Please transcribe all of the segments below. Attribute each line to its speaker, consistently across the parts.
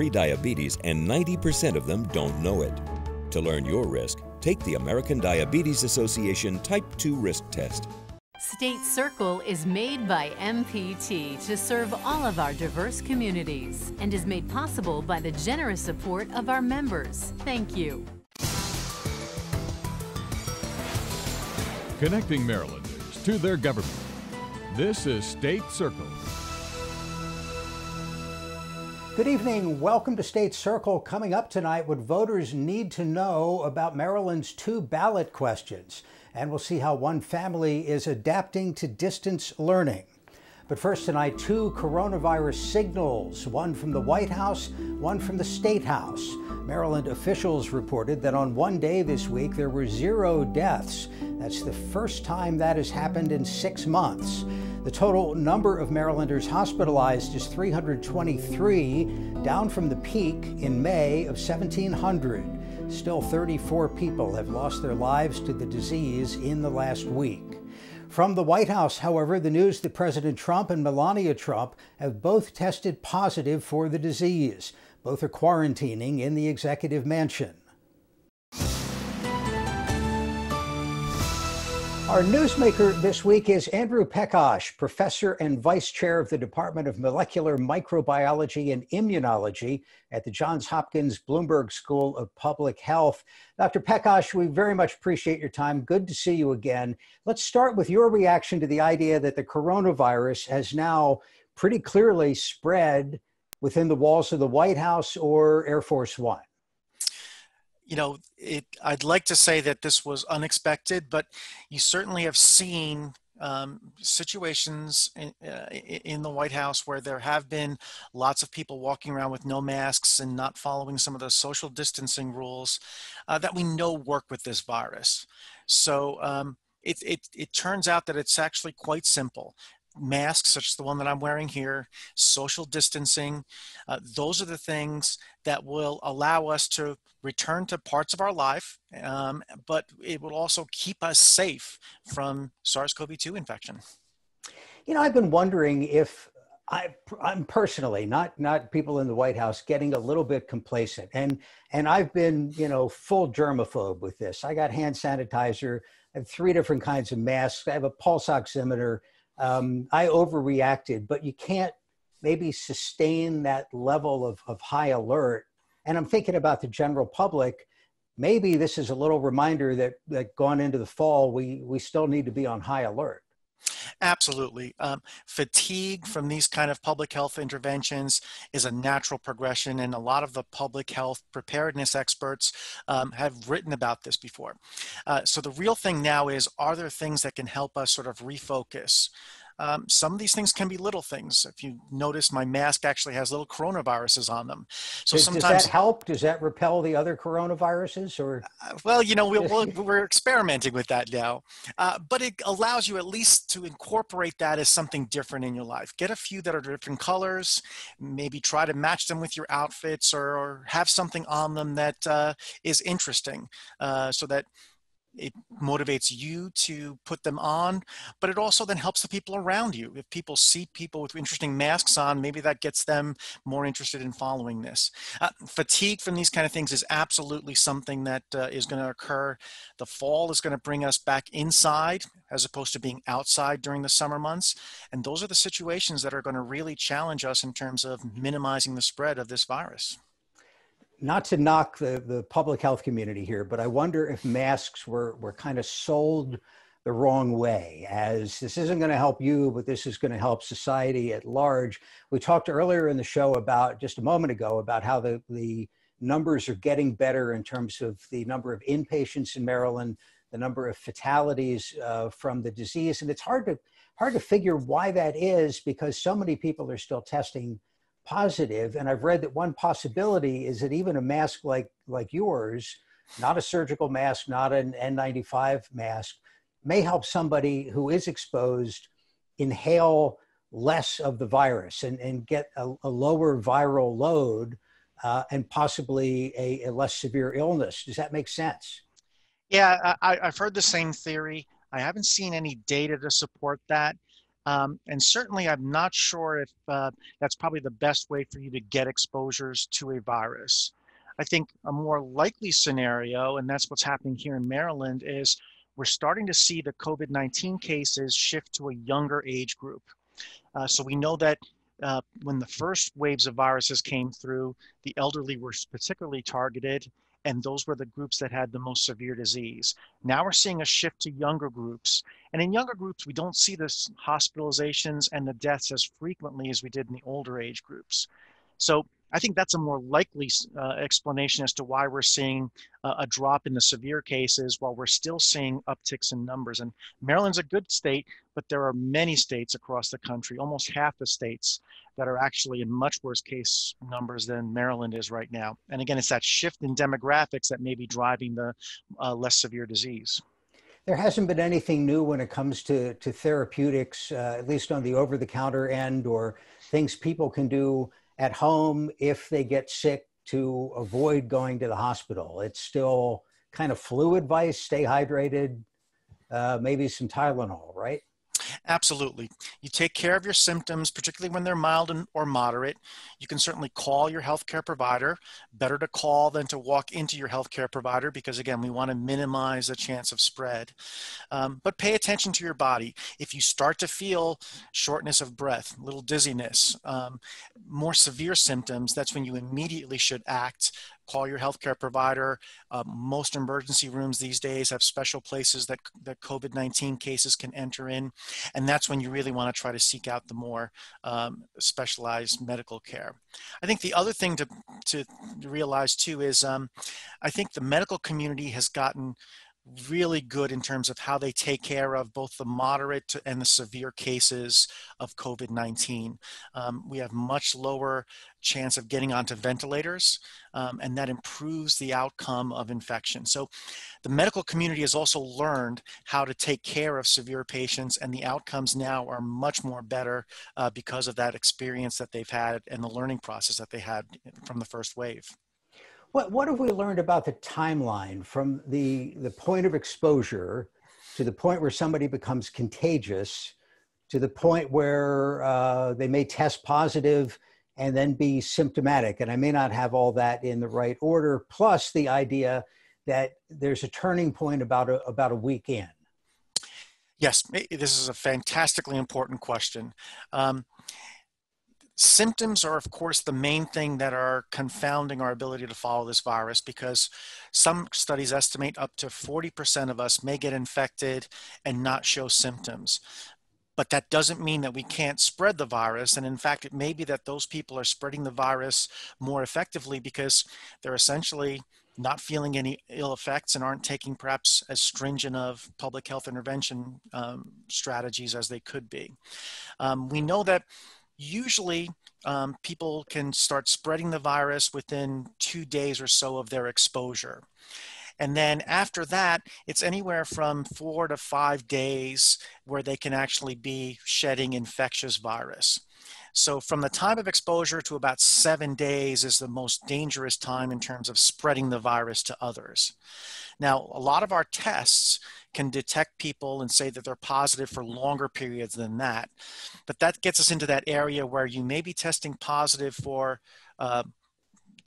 Speaker 1: prediabetes, and 90% of them don't know it. To learn your risk, take the American Diabetes Association Type 2 Risk Test.
Speaker 2: State Circle is made by MPT to serve all of our diverse communities and is made possible by the generous support of our members. Thank you.
Speaker 3: Connecting Marylanders to their government. This is State Circle.
Speaker 4: Good evening. Welcome to State Circle. Coming up tonight, what voters need to know about Maryland's two ballot questions. And we'll see how one family is adapting to distance learning. But first tonight, two coronavirus signals one from the White House, one from the State House. Maryland officials reported that on one day this week, there were zero deaths. That's the first time that has happened in six months. The total number of Marylanders hospitalized is 323, down from the peak in May of 1,700. Still, 34 people have lost their lives to the disease in the last week. From the White House, however, the news that President Trump and Melania Trump have both tested positive for the disease. Both are quarantining in the executive mansion. Our newsmaker this week is Andrew Pekosz, professor and vice chair of the Department of Molecular Microbiology and Immunology at the Johns Hopkins Bloomberg School of Public Health. Dr. Pekosz, we very much appreciate your time. Good to see you again. Let's start with your reaction to the idea that the coronavirus has now pretty clearly spread within the walls of the White House or Air Force One
Speaker 5: you know, it, I'd like to say that this was unexpected, but you certainly have seen um, situations in, uh, in, the White House where there have been lots of people walking around with no masks and not following some of the social distancing rules uh, that we know work with this virus. So um, it, it, it turns out that it's actually quite simple masks such as the one that I'm wearing here, social distancing, uh, those are the things that will allow us to return to parts of our life, um, but it will also keep us safe from SARS-CoV-2 infection.
Speaker 4: You know, I've been wondering if I, am personally not not people in the White House getting a little bit complacent, and and I've been you know full germaphobe with this. I got hand sanitizer. I have three different kinds of masks. I have a pulse oximeter um, I overreacted, but you can't maybe sustain that level of, of high alert. And I'm thinking about the general public. Maybe this is a little reminder that, that gone into the fall, we, we still need to be on high alert.
Speaker 5: Absolutely. Um, fatigue from these kind of public health interventions is a natural progression, and a lot of the public health preparedness experts um, have written about this before. Uh, so the real thing now is, are there things that can help us sort of refocus? Um, some of these things can be little things. If you notice, my mask actually has little coronaviruses on them.
Speaker 4: So does, sometimes does that help? Does that repel the other coronaviruses, or?
Speaker 5: Uh, well, you know, we we are experimenting with that now, uh, but it allows you at least to incorporate that as something different in your life. Get a few that are different colors. Maybe try to match them with your outfits, or, or have something on them that uh, is interesting, uh, so that it motivates you to put them on, but it also then helps the people around you. If people see people with interesting masks on, maybe that gets them more interested in following this. Uh, fatigue from these kind of things is absolutely something that uh, is going to occur. The fall is going to bring us back inside as opposed to being outside during the summer months. And those are the situations that are going to really challenge us in terms of minimizing the spread of this virus
Speaker 4: not to knock the, the public health community here, but I wonder if masks were, were kind of sold the wrong way as this isn't going to help you, but this is going to help society at large. We talked earlier in the show about just a moment ago about how the, the numbers are getting better in terms of the number of inpatients in Maryland, the number of fatalities uh, from the disease. And it's hard to, hard to figure why that is because so many people are still testing positive, and I've read that one possibility is that even a mask like like yours, not a surgical mask, not an N95 mask, may help somebody who is exposed inhale less of the virus and, and get a, a lower viral load uh, and possibly a, a, less severe illness. Does that make sense?
Speaker 5: Yeah, I, I've heard the same theory. I haven't seen any data to support that. Um, and certainly, I'm not sure if uh, that's probably the best way for you to get exposures to a virus. I think a more likely scenario, and that's what's happening here in Maryland, is we're starting to see the COVID 19 cases shift to a younger age group. Uh, so we know that uh, when the first waves of viruses came through, the elderly were particularly targeted, and those were the groups that had the most severe disease. Now we're seeing a shift to younger groups. And in younger groups, we don't see the hospitalizations and the deaths as frequently as we did in the older age groups. So I think that's a more likely uh, explanation as to why we're seeing uh, a drop in the severe cases while we're still seeing upticks in numbers. And Maryland's a good state, but there are many states across the country, almost half the states, that are actually in much worse case numbers than Maryland is right now. And again, it's that shift in demographics that may be driving the uh, less severe disease.
Speaker 4: There hasn't been anything new when it comes to, to therapeutics, uh, at least on the over the counter end, or things people can do at home if they get sick to avoid going to the hospital. It's still kind of flu advice, stay hydrated, uh, maybe some Tylenol, right?
Speaker 5: Absolutely. You take care of your symptoms, particularly when they're mild and, or moderate. You can certainly call your healthcare provider. Better to call than to walk into your healthcare provider because, again, we want to minimize the chance of spread. Um, but pay attention to your body. If you start to feel shortness of breath, little dizziness, um, more severe symptoms, that's when you immediately should act call your healthcare provider. Uh, most emergency rooms these days have special places that, that COVID 19 cases can enter in. And that's when you really want to try to seek out the more um, specialized medical care. I think the other thing to, to realize too is um, I think the medical community has gotten really good in terms of how they take care of both the moderate and the severe cases of COVID-19. Um, we have much lower chance of getting onto ventilators, um, and that improves the outcome of infection. So the medical community has also learned how to take care of severe patients, and the outcomes now are much more better uh, because of that experience that they've had and the learning process that they had from the first wave.
Speaker 4: What, what have we learned about the timeline from the, the point of exposure to the point where somebody becomes contagious to the point where uh, they may test positive and then be symptomatic? And I may not have all that in the right order, plus the idea that there's a turning point about a, about a week in.
Speaker 5: Yes, this is a fantastically important question. Um, Symptoms are, of course, the main thing that are confounding our ability to follow this virus because some studies estimate up to 40% of us may get infected and not show symptoms. But that doesn't mean that we can't spread the virus. And in fact, it may be that those people are spreading the virus more effectively because they're essentially not feeling any ill effects and aren't taking perhaps as stringent of public health intervention um, strategies as they could be. Um, we know that usually um, people can start spreading the virus within two days or so of their exposure. And then after that, it's anywhere from four to five days where they can actually be shedding infectious virus. So, from the time of exposure to about seven days is the most dangerous time in terms of spreading the virus to others. Now, a lot of our tests can detect people and say that they're positive for longer periods than that. But that gets us into that area where you may be testing positive for uh,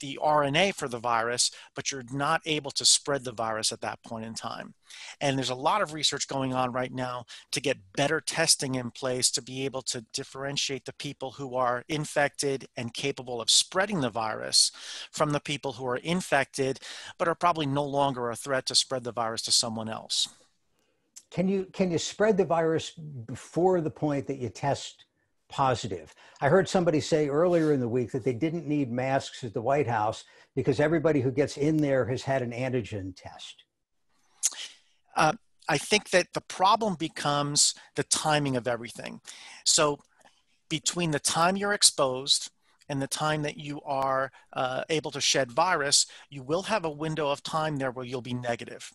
Speaker 5: the RNA for the virus, but you're not able to spread the virus at that point in time. And there's a lot of research going on right now to get better testing in place to be able to differentiate the people who are infected and capable of spreading the virus from the people who are infected, but are probably no longer a threat to spread the virus to someone else.
Speaker 4: Can you can you spread the virus before the point that you test positive? I heard somebody say earlier in the week that they didn't need masks at the White House because everybody who gets in there has had an antigen test.
Speaker 5: Uh, I think that the problem becomes the timing of everything. So between the time you're exposed and the time that you are uh, able to shed virus, you will have a window of time there where you'll be negative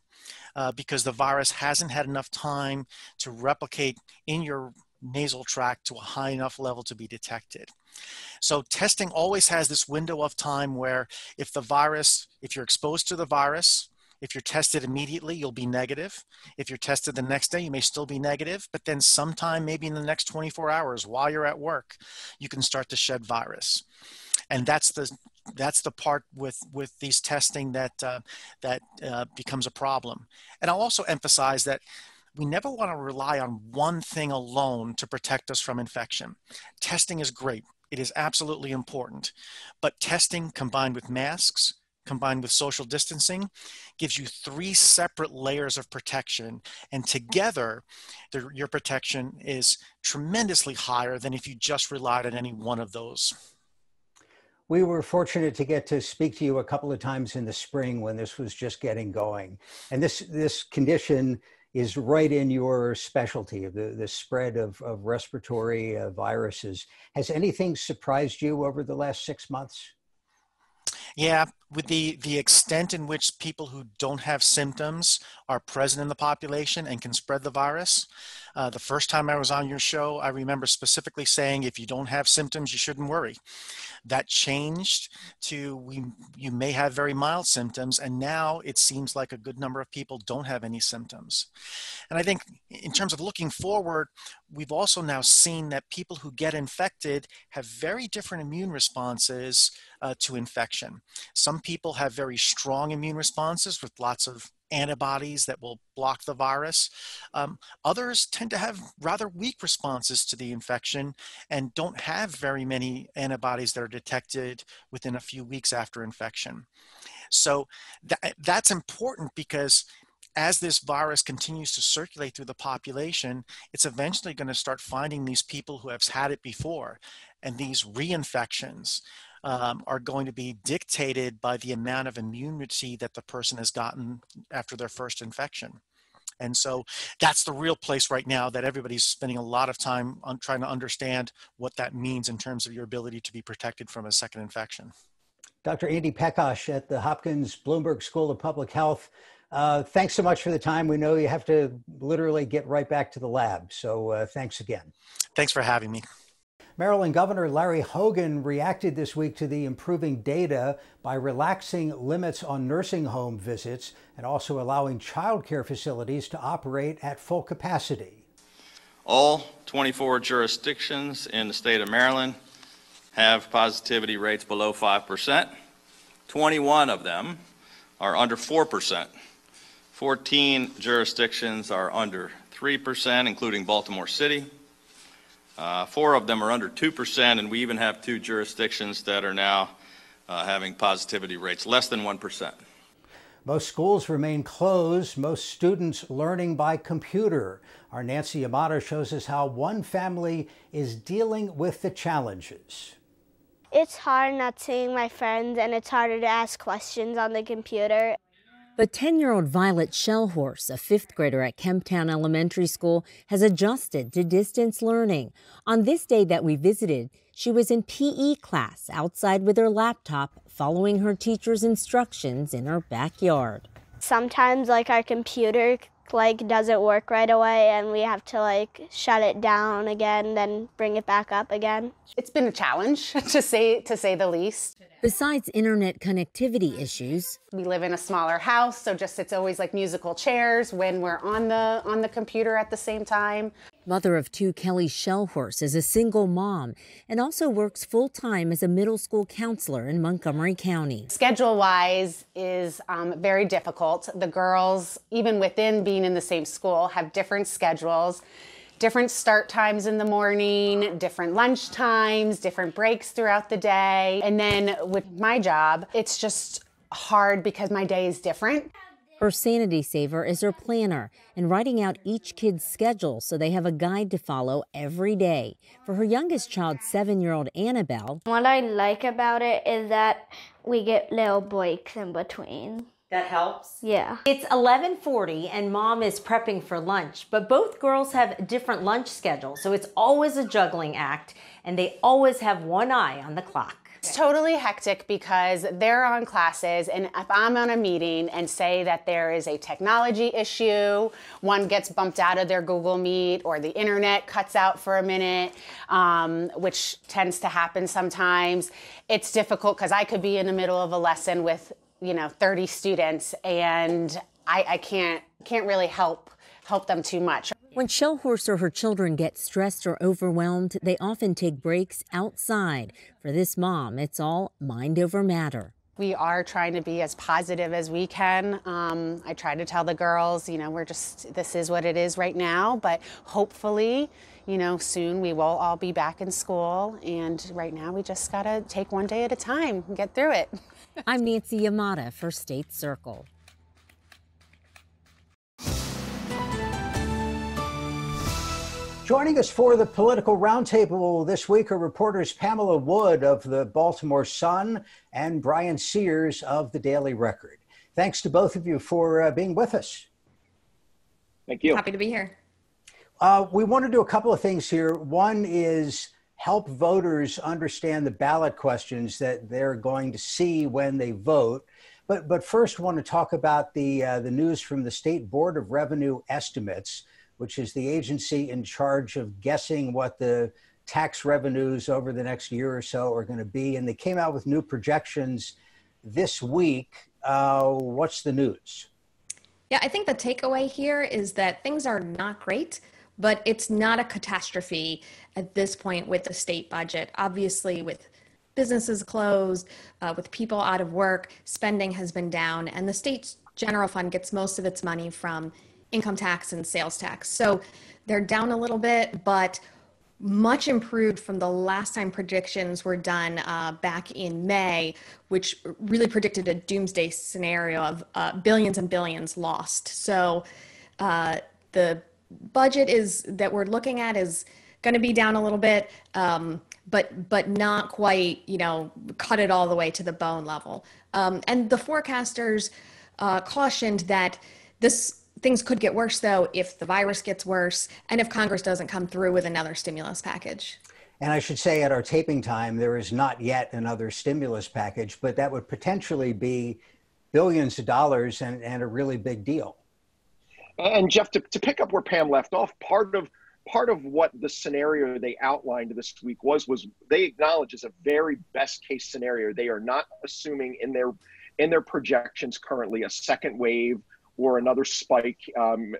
Speaker 5: uh, because the virus hasn't had enough time to replicate in your nasal tract to a high enough level to be detected. So testing always has this window of time where if the virus, if you're exposed to the virus, If you're tested immediately, you'll be negative. If you're tested the next day, you may still be negative, but then sometime, maybe in the next 24 hours while you're at work, you can start to shed virus. And that's the that's the part with with these testing that uh, that uh, becomes a problem. And I'll also emphasize that we never want to rely on one thing alone to protect us from infection. Testing is great. It is absolutely important. But testing combined with masks, combined with social distancing, gives you three separate layers of protection. And together, the, your protection is tremendously higher than if you just relied on any one of those.
Speaker 4: We were fortunate to get to speak to you a couple of times in the spring when this was just getting going. And this, this condition is right in your specialty, the, the spread of, of respiratory uh, viruses. Has anything surprised you over the last six months?
Speaker 5: Yeah, with the, the extent in which people who don't have symptoms are present in the population and can spread the virus. Uh, the first time I was on your show, I remember specifically saying if you don't have symptoms, you shouldn't worry. That changed to we, you may have very mild symptoms, and now it seems like a good number of people don't have any symptoms. And I think in terms of looking forward, we've also now seen that people who get infected have very different immune responses uh, to infection. Some people have very strong immune responses with lots of antibodies that will block the virus. Um, others tend to have rather weak responses to the infection and don't have very many antibodies that are detected within a few weeks after infection. So that, that's important because as this virus continues to circulate through the population, it's eventually going to start finding these people who have had it before and these reinfections um, are going to be dictated by the amount of immunity that the person has gotten after their first infection. And so that's the real place right now that everybody's spending a lot of time on trying to understand what that means in terms of your ability to be protected from a second infection.
Speaker 4: Dr. Andy Pekosz at the Hopkins Bloomberg School of Public Health. Uh, thanks so much for the time. We know you have to literally get right back to the lab. So uh, thanks again.
Speaker 5: Thanks for having me.
Speaker 4: Maryland Governor Larry Hogan reacted this week to the improving data by relaxing limits on nursing home visits and also allowing childcare facilities to operate at full capacity.
Speaker 6: All 24 jurisdictions in the state of Maryland have positivity rates below 5%. 21 of them are under 4%. 14 jurisdictions are under 3%, including Baltimore City. Uh, four of them are under 2%, and we even have two jurisdictions that are now uh, having positivity rates less than 1%.
Speaker 4: Most schools remain closed, most students learning by computer. Our Nancy Yamada shows us how one family is dealing with the challenges.
Speaker 7: It's hard not seeing my friends, and it's harder to ask questions on the computer.
Speaker 8: But 10 year old Violet Shellhorse, a fifth grader at Kemptown Elementary School, has adjusted to distance learning. On this day that we visited, she was in PE class outside with her laptop, following her teacher's instructions in her backyard.
Speaker 7: Sometimes, like, our computer like doesn't work right away and we have to like shut it down again then bring it back up again
Speaker 9: it's been a challenge to say to say the least
Speaker 8: besides internet connectivity issues
Speaker 9: we live in a smaller house so just it's always like musical chairs when we're on the on the computer at the same time
Speaker 8: Mother of two, Kelly Shellhorse, is a single mom and also works full time as a middle school counselor in Montgomery County.
Speaker 9: Schedule wise is um, very difficult. The girls, even within being in the same school, have different schedules different start times in the morning, different lunch times, different breaks throughout the day. And then with my job, it's just hard because my day is different.
Speaker 8: Her sanity saver is her planner and writing out each kid's schedule so they have a guide to follow every day. For her youngest child, seven year old Annabelle,
Speaker 7: what I like about it is that we get little breaks in between.
Speaker 8: That helps?
Speaker 7: Yeah.
Speaker 8: It's 11:40 and mom is prepping for lunch, but both girls have different lunch schedules, so it's always a juggling act and they always have one eye on the clock.
Speaker 9: It's totally hectic because they're on classes, and if I'm on a meeting and say that there is a technology issue, one gets bumped out of their Google Meet or the internet cuts out for a minute, um, which tends to happen sometimes, it's difficult because I could be in the middle of a lesson with you know 30 students and I, I can't can't really help help them too much.
Speaker 8: When Shellhorse or her children get stressed or overwhelmed, they often take breaks outside. For this mom, it's all mind over matter.
Speaker 9: We are trying to be as positive as we can. Um, I try to tell the girls, you know, we're just, this is what it is right now, but hopefully, you know, soon we will all be back in school. And right now we just got to take one day at a time and get through it.
Speaker 8: I'm Nancy Yamada for State Circle.
Speaker 4: Joining us for the political roundtable this week are reporters Pamela Wood of the Baltimore Sun and Bryan Sears of the Daily Record. Thanks to both of you for uh, being with us.
Speaker 10: Thank you.
Speaker 11: Happy to be here.
Speaker 4: Uh, we want to do a couple of things here. One is help voters understand the ballot questions that they're going to see when they vote. But, but first, want to talk about the, uh, the news from the State Board of Revenue Estimates which is the agency in charge of guessing what the tax revenues over the next year or so are going to be. And they came out with new projections this week. Uh, what's the news?
Speaker 11: Yeah, I think the takeaway here is that things are not great, but it's not a catastrophe at this point with the state budget. Obviously, with businesses closed, uh, with people out of work, spending has been down, and the state's general fund gets most of its money from income tax and sales tax. So they're down a little bit, but much improved from the last time predictions were done uh, back in May, which really predicted a doomsday scenario of uh, billions and billions lost. So uh, the budget is that we're looking at is going to be down a little bit, um, but but not quite, you know, cut it all the way to the bone level. Um, and the forecasters uh, cautioned that this Things could get worse, though, if the virus gets worse and if Congress doesn't come through with another stimulus package.
Speaker 4: And I should say, at our taping time, there is not yet another stimulus package, but that would potentially be billions of dollars and, and a really big deal.
Speaker 10: And Jeff, to, to pick up where Pam left off, part of part of what the scenario they outlined this week was was they acknowledge as a very best case scenario. They are not assuming in their in their projections currently a second wave or another spike um,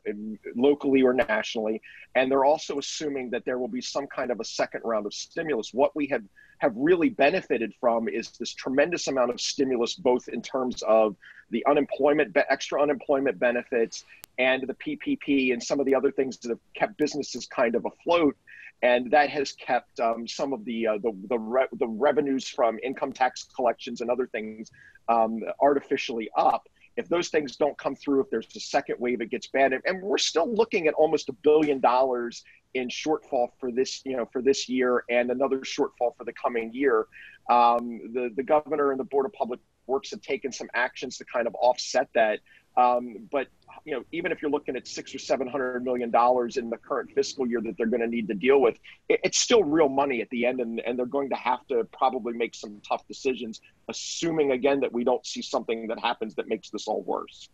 Speaker 10: locally or nationally. And they're also assuming that there will be some kind of a second round of stimulus. What we have, have really benefited from is this tremendous amount of stimulus, both in terms of the unemployment, extra unemployment benefits, and the PPP and some of the other things that have kept businesses kind of afloat and that has kept um, some of the uh, the the, re- the, revenues from income tax collections and other things um, artificially up if those things don't come through, if there's a second wave, it gets bad. And, we're still looking at almost a billion dollars in shortfall for this, you know, for this year and another shortfall for the coming year. Um, the, the governor and the Board of Public Works have taken some actions to kind of offset that. Um, but you know, even if you're looking at six or seven hundred million dollars in the current fiscal year that they're going to need to deal with, it, it's still real money at the end, and, and they're going to have to probably make some tough decisions, assuming again that we don't see something that happens that makes this all worse.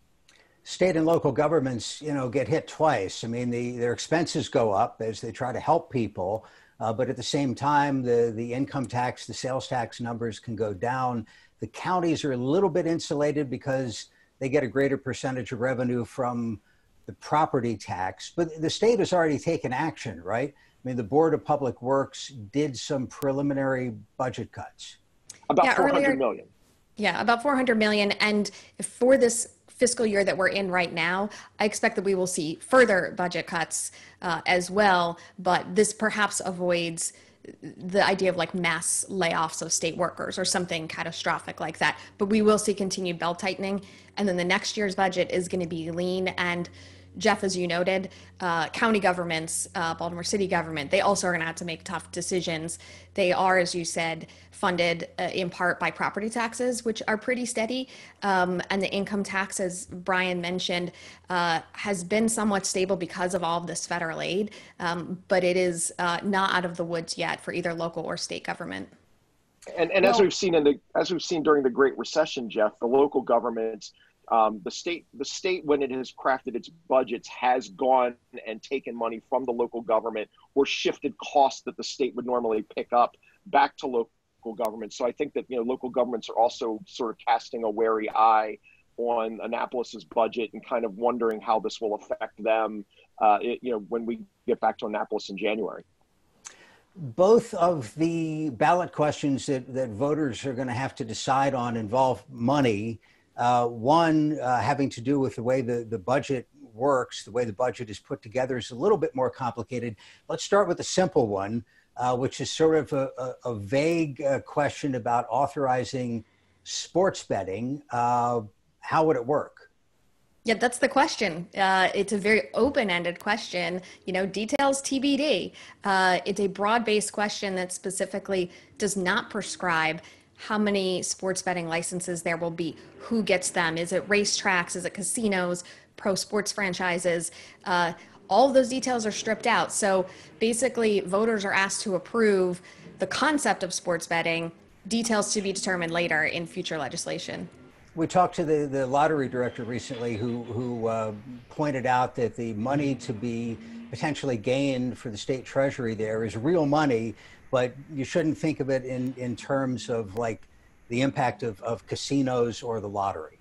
Speaker 4: State and local governments, you know, get hit twice. I mean, the, their expenses go up as they try to help people, uh, but at the same time, the the income tax, the sales tax numbers can go down. The counties are a little bit insulated because they get a greater percentage of revenue from the property tax. But the state has already taken action, right? I mean, the Board of Public Works did some preliminary budget cuts.
Speaker 10: About yeah, 400 earlier, million.
Speaker 11: Yeah, about 400 million. And for this fiscal year that we're in right now, I expect that we will see further budget cuts uh, as well. But this perhaps avoids the idea of like mass layoffs of state workers or something catastrophic like that. But we will see continued belt tightening. And then the next year's budget is going to be lean. And Jeff, as you noted, uh, county governments, uh, Baltimore city government, they also are going to have to make tough decisions. They are, as you said, funded uh, in part by property taxes, which are pretty steady. Um, and the income tax, as Bryan mentioned, uh, has been somewhat stable because of all of this federal aid, um, but it is uh, not out of the woods yet for either local or state government.
Speaker 10: And, and as we've seen in the as we've seen during the Great Recession, Jeff, the local governments um, the state, the state, when it has crafted its budgets, has gone and taken money from the local government or shifted costs that the state would normally pick up back to local governments. So I think that you know local governments are also sort of casting a wary eye on Annapolis's budget and kind of wondering how this will affect them. Uh, it, you know, when we get back to Annapolis in January.
Speaker 4: Both of the ballot questions that, that voters are going to have to decide on involve money. Uh, one uh, having to do with the way the, the budget works, the way the budget is put together is a little bit more complicated. Let's start with the simple one, uh, which is sort of a, a, a vague uh, question about authorizing sports betting. Uh, how would it work?
Speaker 11: Yeah, that's the question. Uh, it's a very open-ended question. You know, details TBD. Uh, it's a broad-based question that specifically does not prescribe how many sports betting licenses there will be, who gets them, is it racetracks, is it casinos, pro sports franchises. Uh, all those details are stripped out. So basically, voters are asked to approve the concept of sports betting, details to be determined later in future legislation.
Speaker 4: We talked to the, the lottery director recently who, who uh, pointed out that the money to be potentially gained for the state treasury there is real money, but you shouldn't think of it in, in terms of like the impact of, of casinos or the lottery.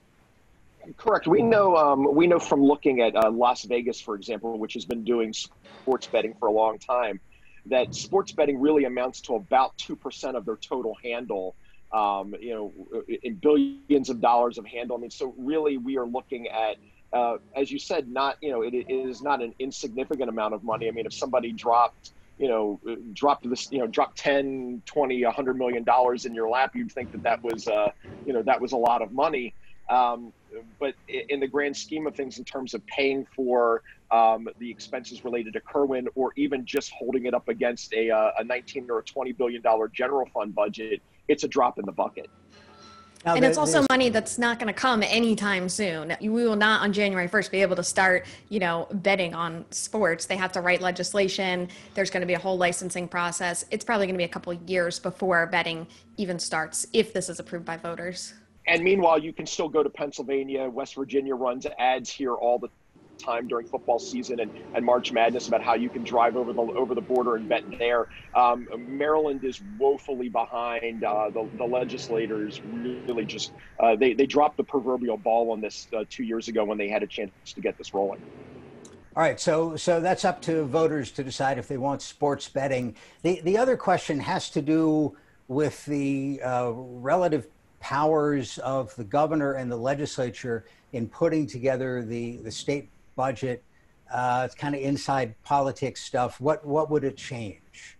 Speaker 10: Correct. We know um, we know from looking at uh, Las Vegas, for example, which has been doing sports betting for a long time, that sports betting really amounts to about two percent of their total handle. Um, you know, in billions of dollars of handle. I mean, so really, we are looking at, uh, as you said, not you know, it, it is not an insignificant amount of money. I mean, if somebody dropped you know, dropped this, you know, dropped 10, 20, 100 million dollars in your lap, you'd think that that was, uh, you know, that was a lot of money. Um, but in the grand scheme of things, in terms of paying for um, the expenses related to Kirwan, or even just holding it up against a, uh, a 19 or a 20 billion dollar general fund budget, it's a drop in the bucket.
Speaker 11: Now, and it's also money that's not going to come anytime soon. We will not on January 1st be able to start, you know, betting on sports. They have to write legislation. There's going to be a whole licensing process. It's probably going to be a couple years before betting even starts if this is approved by voters.
Speaker 10: And meanwhile, you can still go to Pennsylvania. West Virginia runs ads here all the time during football season and, and March Madness about how you can drive over the over the border and bet there. Um, Maryland is woefully behind. Uh, the, the legislators really just uh, they they dropped the proverbial ball on this uh, two years ago when they had a chance to get this rolling.
Speaker 4: All right, so so that's up to voters to decide if they want sports betting. The the other question has to do with the uh, relative powers of the governor and the legislature in putting together the, the state budget. Uh, it's kind of inside politics stuff. What, what would it change?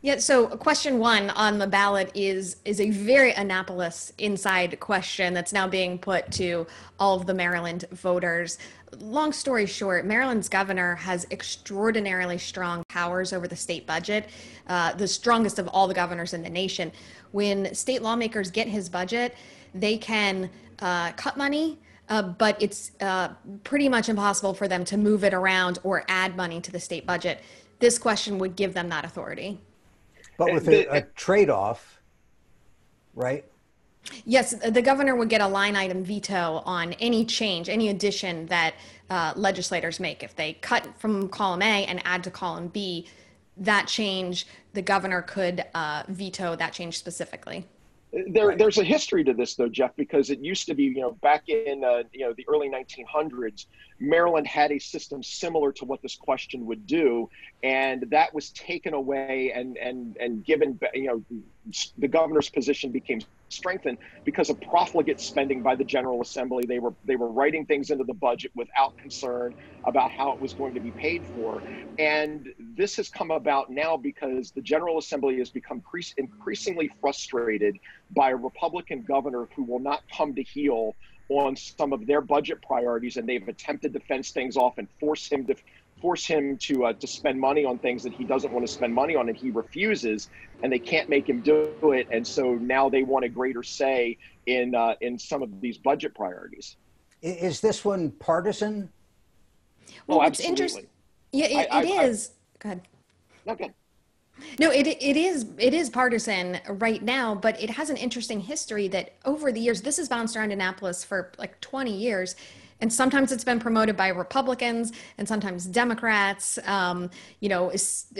Speaker 11: Yeah, so question one on the ballot is is a very Annapolis inside question that's now being put to all of the Maryland voters. Long story short, Maryland's governor has extraordinarily strong powers over the state budget, uh, the strongest of all the governors in the nation when state lawmakers get his budget, they can uh, cut money, uh, but it's uh, pretty much impossible for them to move it around or add money to the state budget. This question would give them that authority.
Speaker 4: But with a, a trade off, right?
Speaker 11: Yes, the governor would get a line item veto on any change, any addition that uh, legislators make. If they cut from column A and add to column B, that change, the governor could uh, veto that change specifically.
Speaker 10: There, there's a history to this though, Jeff, because it used to be, you know, back in, uh, you know, the early 1900s, Maryland had a system similar to what this question would do, and that was taken away and and and given, you know, the governor's position became strengthened because of profligate spending by the General Assembly. They were they were writing things into the budget without concern about how it was going to be paid for, and this has come about now because the General Assembly has become increasingly frustrated by a Republican governor who will not come to heel on some of their budget priorities, and they've attempted to fence things off and force him to force him to uh, to spend money on things that he doesn't want to spend money on, and he refuses, and they can't make him do it, and so now they want a greater say in uh, in some of these budget priorities.
Speaker 4: Is this one partisan?
Speaker 11: Well, oh, it's interesting. Yeah, it, I, it I, is. I, Go ahead.
Speaker 10: Okay.
Speaker 11: No, it it is it is partisan right now, but it has an interesting history that over the years, this has bounced around Annapolis for like 20 years. And sometimes it's been promoted by Republicans and sometimes Democrats. Um, you know,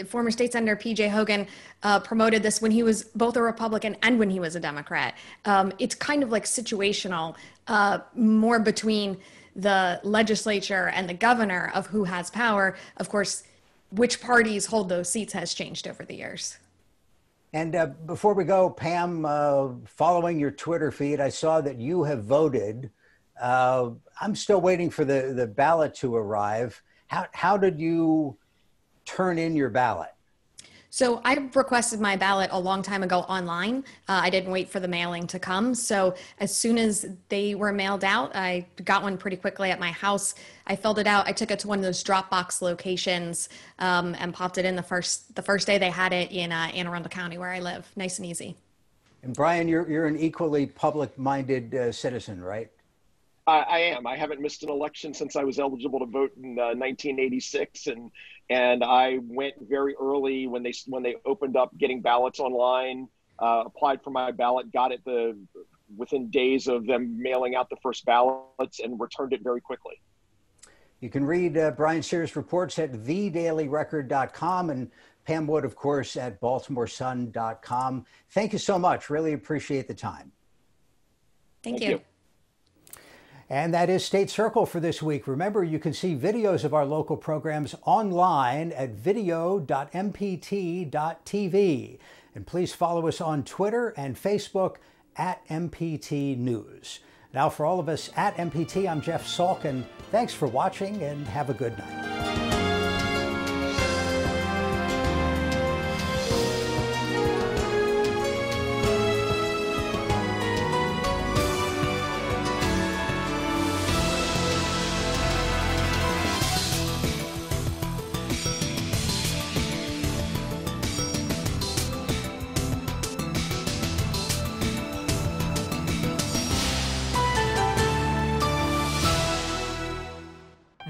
Speaker 11: former state senator P.J. Hogan uh, promoted this when he was both a Republican and when he was a Democrat. Um, it's kind of like situational, uh, more between the legislature and the governor of who has power. Of course, which parties hold those seats has changed over the years.
Speaker 4: And uh, before we go, Pam, uh, following your Twitter feed, I saw that you have voted. Uh, I'm still waiting for the, the ballot to arrive. How, how did you turn in your ballot?
Speaker 11: So I requested my ballot a long time ago online. Uh, I didn't wait for the mailing to come. So as soon as they were mailed out, I got one pretty quickly at my house. I filled it out. I took it to one of those Dropbox locations um, and popped it in the first the first day they had it in uh, Anne Arundel County where I live. Nice and easy.
Speaker 4: And Bryan, you're you're an equally public-minded uh, citizen, right?
Speaker 10: I, I am. I haven't missed an election since I was eligible to vote in 1986, uh, and and I went very early when they when they opened up getting ballots online. Uh, applied for my ballot, got it the within days of them mailing out the first ballots, and returned it very quickly.
Speaker 4: You can read uh, Bryan Sears' reports at thedailyrecord.com and Pam Wood, of course, at baltimoresun.com. Thank you so much. Really appreciate the time.
Speaker 11: Thank, Thank you. you.
Speaker 4: And that is State Circle for this week. Remember, you can see videos of our local programs online at video.mpt.tv. And please follow us on Twitter and Facebook at MPT News. Now, for all of us at MPT, I'm Jeff Salkin. Thanks for watching and have a good night.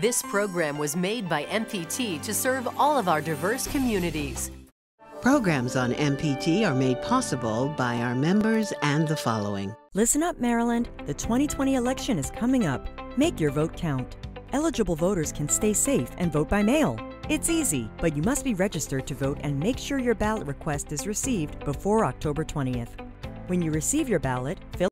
Speaker 2: This program was made by MPT to serve all of our diverse communities.
Speaker 12: Programs on MPT are made possible by our members and the following.
Speaker 13: Listen up, Maryland. The 2020 election is coming up. Make your vote count. Eligible voters can stay safe and vote by mail. It's easy, but you must be registered to vote and make sure your ballot request is received before October 20th. When you receive your ballot, fill